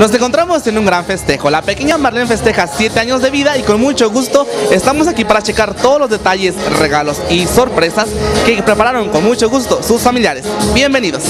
Nos encontramos en un gran festejo. La pequeña Marlene festeja 7 años de vida y con mucho gusto estamos aquí para checar todos los detalles, regalos y sorpresas que prepararon con mucho gusto sus familiares. Bienvenidos.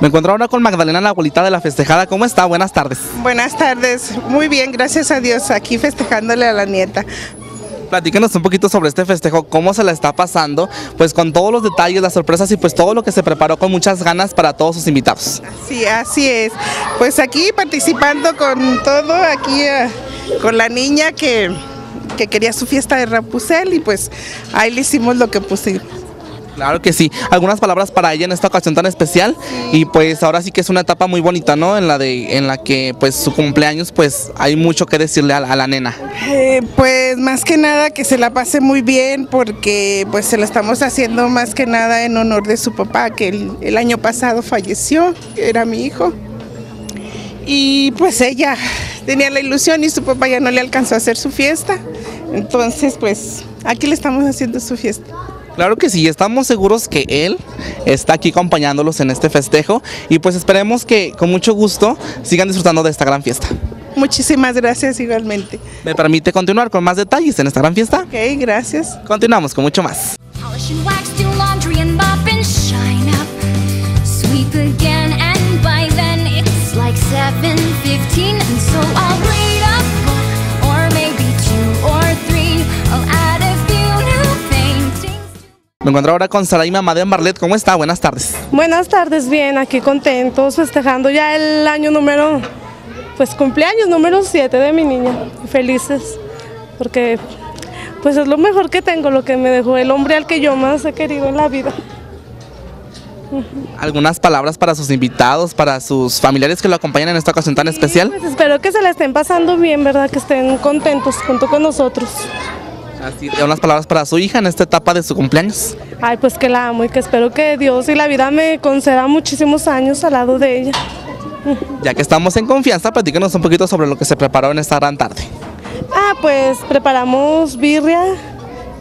Me encuentro ahora con Magdalena, la abuelita de la festejada. ¿Cómo está? Buenas tardes. Buenas tardes. Muy bien, gracias a Dios. Aquí festejándole a la nieta. Platíquenos un poquito sobre este festejo, cómo se la está pasando, pues con todos los detalles, las sorpresas y pues todo lo que se preparó con muchas ganas para todos sus invitados. Sí, así es. Pues aquí participando con todo, aquí eh, con la niña que, que quería su fiesta de Rapunzel y pues ahí le hicimos lo que pusimos. Claro que sí. Algunas palabras para ella en esta ocasión tan especial y pues ahora sí que es una etapa muy bonita, ¿no? En la de en la que pues su cumpleaños pues hay mucho que decirle a, la nena. Eh, pues más que nada que se la pase muy bien porque pues se la estamos haciendo más que nada en honor de su papá que el, el año pasado falleció, era mi hijo. Y pues ella tenía la ilusión y su papá ya no le alcanzó a hacer su fiesta. Entonces pues aquí le estamos haciendo su fiesta. Claro que sí, estamos seguros que él está aquí acompañándolos en este festejo y pues esperemos que con mucho gusto sigan disfrutando de esta gran fiesta. Muchísimas gracias igualmente. ¿Me permite continuar con más detalles en esta gran fiesta? Ok, gracias. Continuamos con mucho más. Me encuentro ahora con Saraima Madem Marlet. ¿Cómo está? Buenas tardes. Buenas tardes, bien, aquí contentos, festejando ya el año número, pues cumpleaños número 7 de mi niña. Felices, porque pues es lo mejor que tengo, lo que me dejó el hombre al que yo más he querido en la vida. ¿Algunas palabras para sus invitados, para sus familiares que lo acompañan en esta ocasión tan especial? Pues espero que se la estén pasando bien, ¿verdad? Que estén contentos junto con nosotros. Así, unas palabras para su hija en esta etapa de su cumpleaños. Ay, pues que la amo y que espero que Dios y la vida me conceda muchísimos años al lado de ella. Ya que estamos en confianza, platícanos un poquito sobre lo que se preparó en esta gran tarde. Ah, pues preparamos birria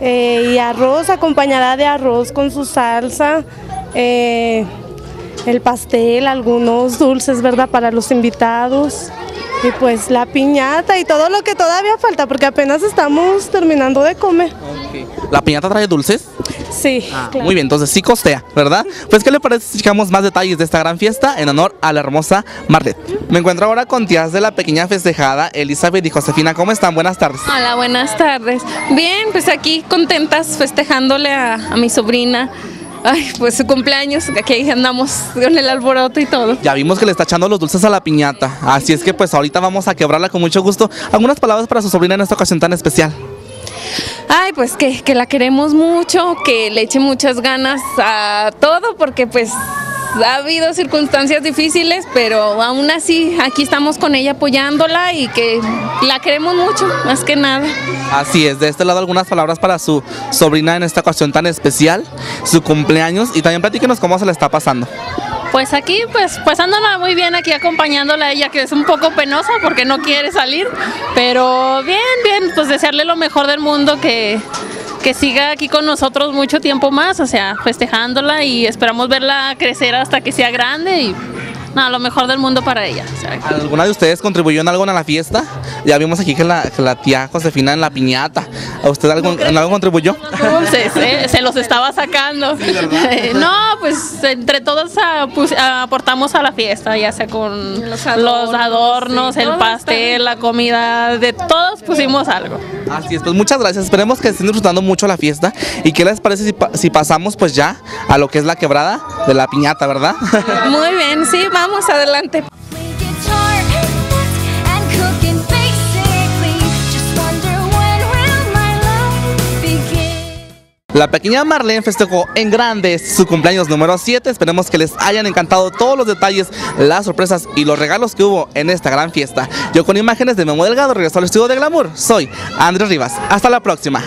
eh, y arroz, acompañada de arroz con su salsa, eh, el pastel, algunos dulces, ¿verdad? Para los invitados. Y pues la piñata y todo lo que todavía falta, porque apenas estamos terminando de comer. ¿La piñata trae dulces? Sí. Ah, muy bien, entonces sí costea, ¿verdad? Pues ¿qué le parece si checamos más detalles de esta gran fiesta en honor a la hermosa Marlet? Me encuentro ahora con tías de la pequeña festejada, Elizabeth y Josefina. ¿Cómo están? Buenas tardes. Hola, buenas tardes. Bien, pues aquí contentas festejándole a, a mi sobrina Ay, pues su cumpleaños, aquí andamos con el alboroto y todo. Ya vimos que le está echando los dulces a la piñata, así es que pues ahorita vamos a quebrarla con mucho gusto. ¿Algunas palabras para su sobrina en esta ocasión tan especial? Ay, pues que, que la queremos mucho, que le eche muchas ganas a todo, porque pues ha habido circunstancias difíciles, pero aún así aquí estamos con ella apoyándola y que la queremos mucho, más que nada. Así es, de este lado algunas palabras para su sobrina en esta ocasión tan especial, su cumpleaños y también platíquenos cómo se le está pasando. Pues aquí, pues pasándola muy bien aquí acompañándola a ella, que es un poco penosa porque no quiere salir, pero bien, bien, pues desearle lo mejor del mundo, que, que siga aquí con nosotros mucho tiempo más, o sea, festejándola y esperamos verla crecer hasta que sea grande y nada, lo mejor del mundo para ella. ¿Alguna de ustedes contribuyó en algo en la fiesta? Ya vimos aquí que la, tía Josefina en la piñata. ¿A usted algo, en algo contribuyó? Dulces, ¿eh? se los estaba sacando. no, pues entre todos aportamos a la fiesta, ya sea con los adornos, el pastel, la comida, de todos pusimos algo. Así es, pues muchas gracias. Esperemos que estén disfrutando mucho la fiesta. ¿Y qué les parece si, si pasamos pues ya a lo que es la quebrada de la piñata, verdad? Muy bien, sí, vamos adelante. La pequeña Marlene festejó en grande su cumpleaños número 7. Esperemos que les hayan encantado todos los detalles, las sorpresas y los regalos que hubo en esta gran fiesta. Yo con imágenes de Memo Delgado regreso al estudio de Glamour. Soy Andrés Rivas. Hasta la próxima.